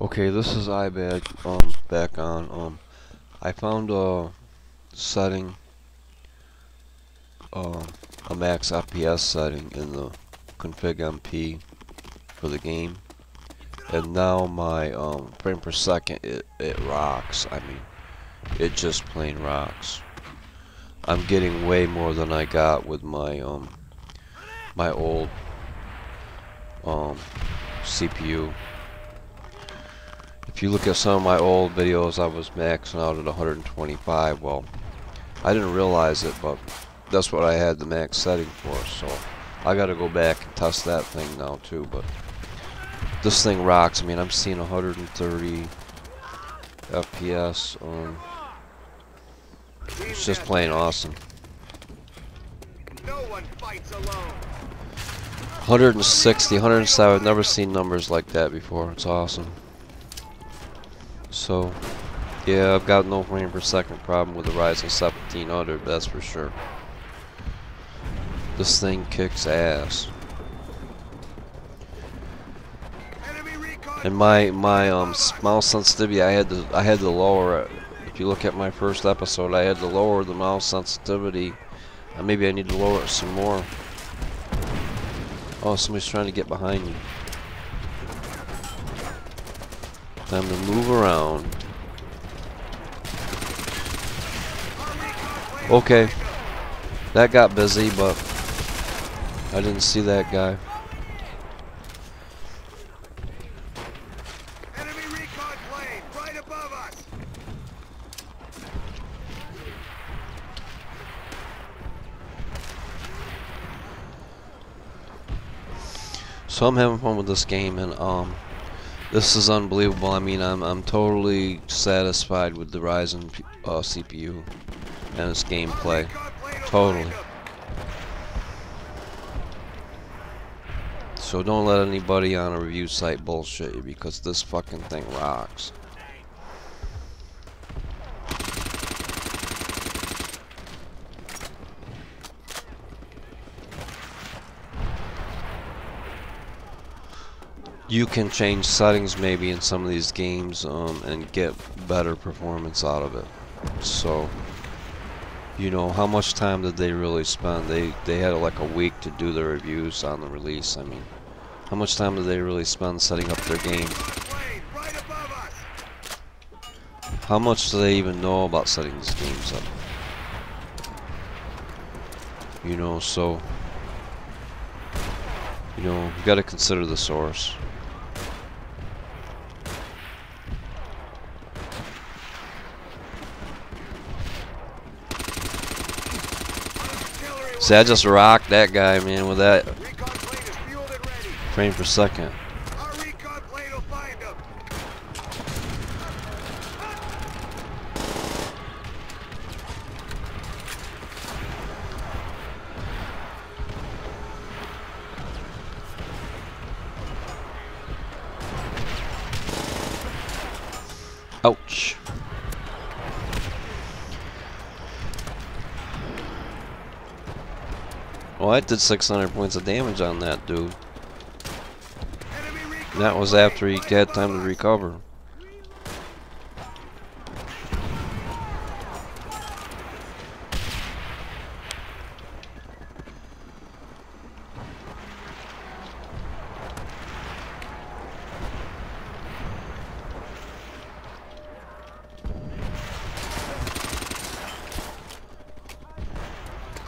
Okay, this is iBad um back on um I found a setting uh, a max FPS setting in the config MP for the game. And now my um, frame per second it, it rocks. I mean it just plain rocks. I'm getting way more than I got with my um my old um CPU if you look at some of my old videos I was maxing out at 125 well I didn't realize it but that's what I had the max setting for so I gotta go back and test that thing now too but this thing rocks. I mean I'm seeing 130 FPS um, it's just plain awesome. No one fights alone. 160 107 I've never seen numbers like that before. It's awesome so, yeah, I've got no frame per second problem with the Ryzen 1700, that's for sure. This thing kicks ass. And my my um mouse sensitivity, I had to I had to lower it. If you look at my first episode, I had to lower the mouse sensitivity. And maybe I need to lower it some more. Oh, somebody's trying to get behind me. Time to move around. Okay. That got busy, but I didn't see that guy. Enemy recon plane right above us. So I'm having fun with this game, and um, this is unbelievable. I mean, I'm I'm totally satisfied with the Ryzen uh, CPU and its gameplay. Totally. So don't let anybody on a review site bullshit you because this fucking thing rocks. You can change settings maybe in some of these games um, and get better performance out of it. So, you know, how much time did they really spend? They they had like a week to do the reviews on the release. I mean, how much time did they really spend setting up their game? How much do they even know about setting these games up? You know, so you know, you got to consider the source. Artillery See, I just rocked that guy, man, with that frame per second. Oh, I did 600 points of damage on that dude. That was after he had time to recover.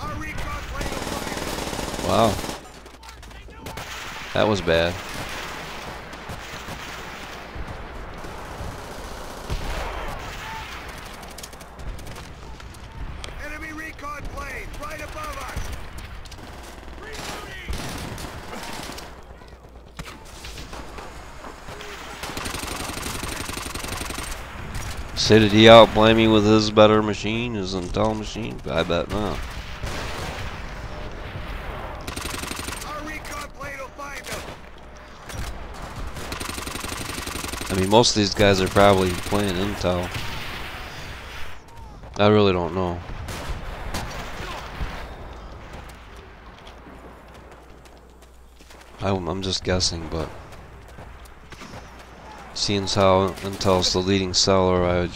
Our recon plane will find them. Wow. That was bad. Enemy recon plane right above us. Say did he outplay me with his better machine, his Intel machine? I bet not. Our recon plane will find them. I mean, most of these guys are probably playing Intel. I really don't know. I'm, I'm just guessing, but Seeing how Intel's the leading seller, I,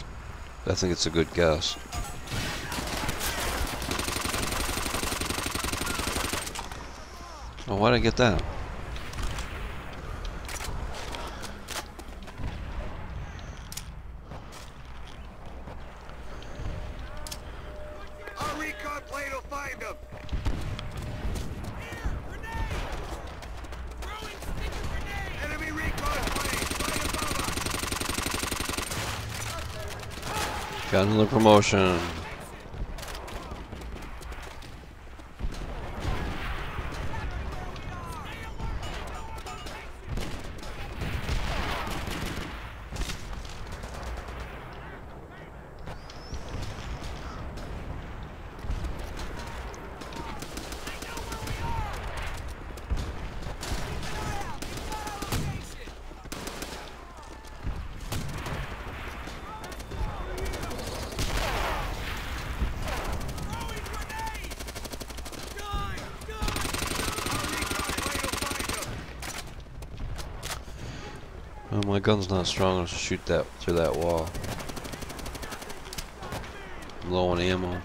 I think it's a good guess. Oh, why'd I get that? Our recon plane will find them. Enemy recon plane right above us. Got another promotion. Our recon plane will find them. Oh, my gun's not strong enough to shoot that through that wall. I'm low on ammo.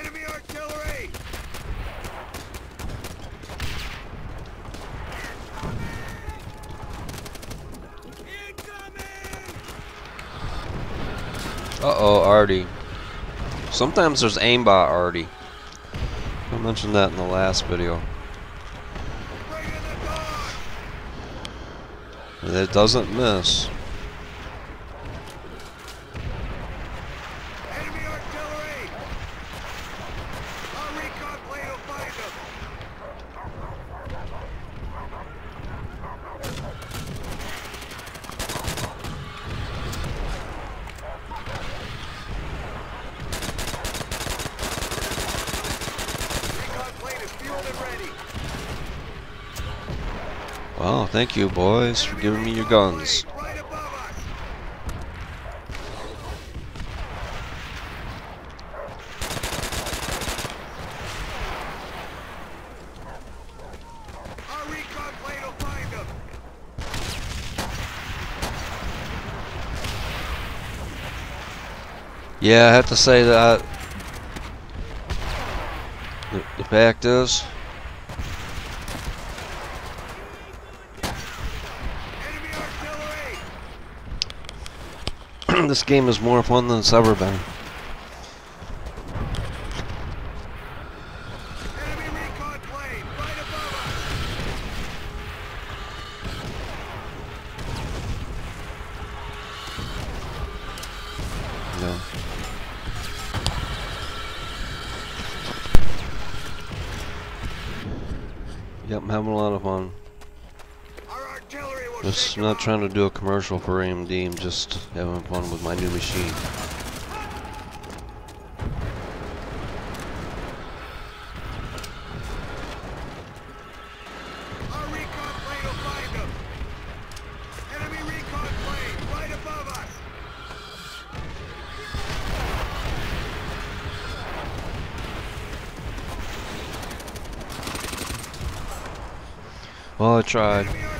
Enemy artillery. Uh-oh, Artie. Sometimes there's aimbot Artie. I mentioned that in the last video. Bring in the dog. And it doesn't miss. Enemy Well, thank you boys for giving me your guns. Yeah, I have to say that the, the fact is, Enemy artillery. This game is more fun than us. Yeah. Yep, I'm having a lot of fun. Just not trying to do a commercial for AMD. I'm just having fun with my new machine. Our recon plane will find them. Enemy recon plane right above us. Well, I tried. Enemy artillery.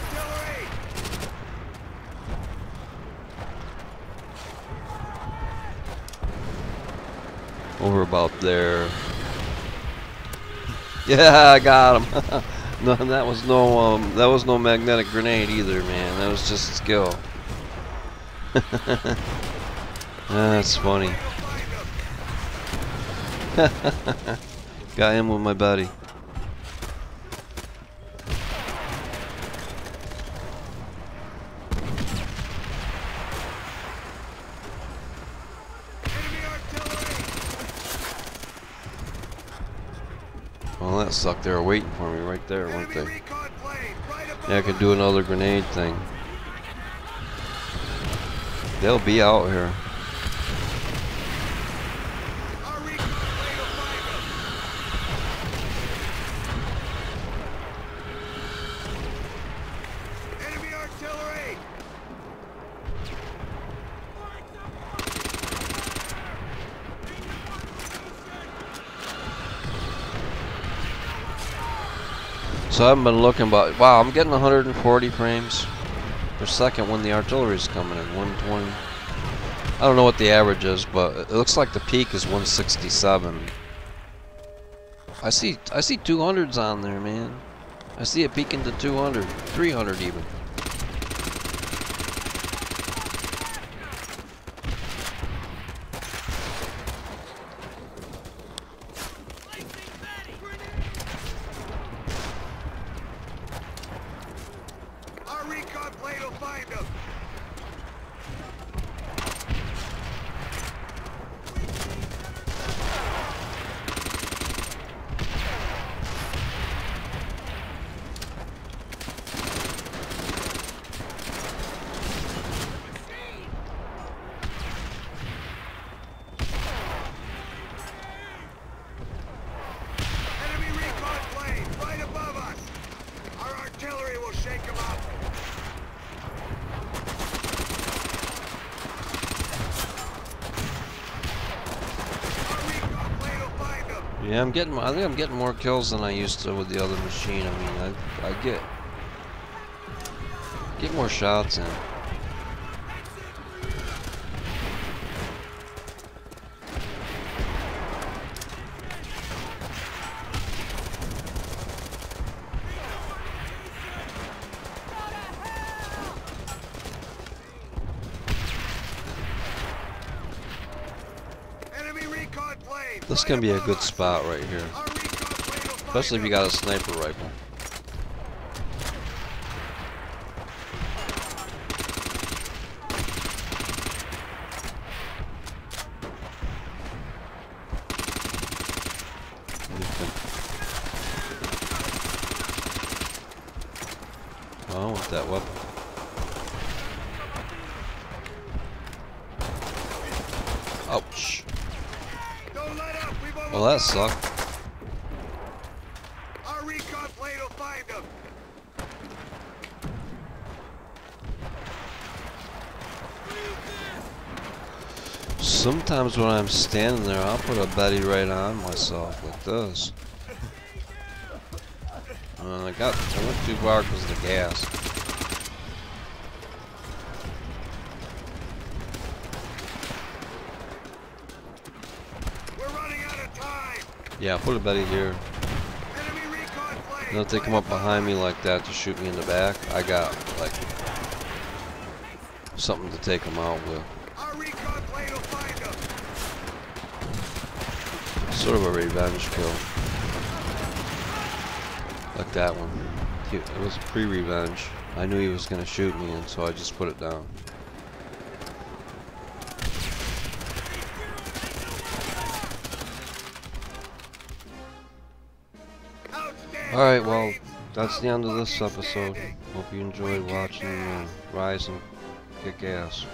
Over about there. Yeah, I got him. no, that was no um, that was no magnetic grenade either, man. That was just skill. That's funny. Got him with my buddy. Well, that sucked. They were waiting for me right there, weren't they? recon plane right above Yeah, I could do another grenade thing. They'll be out here. Our recon plane will find them. Enemy artillery. So I haven't been looking, but wow, I'm getting 140 frames per second when the artillery's coming in. 120. I don't know what the average is, but it looks like the peak is 167. I see, I see 200s on there, man. I see it peaking to 200, 300 even. Our recon plane will find them. Enemy recon plane right above us. Our artillery will shake them up. Our recon plane will find them. Yeah, I'm getting. I think I'm getting more kills than I used to with the other machine. I mean, I, I get get more shots in. Enemy recon plane. This can be a good spot right here, especially if you got a sniper rifle. You can- Oh, that weapon. Ouch. Don't let up. We've Well, that sucked. Sometimes when I'm standing there, I'll put a Betty right on myself like this. And I got, I went too far because of the gas. We're running out of time. Yeah, put a Betty here. And if they come up behind me like that to shoot me in the back, I got like something to take them out with. Sort of a revenge kill. Like that one. It was pre-revenge. I knew he was gonna shoot me, and so I just put it down. Alright, well, that's the end of this episode. Hope you enjoyed watching uh, Ryzen Kick Ass.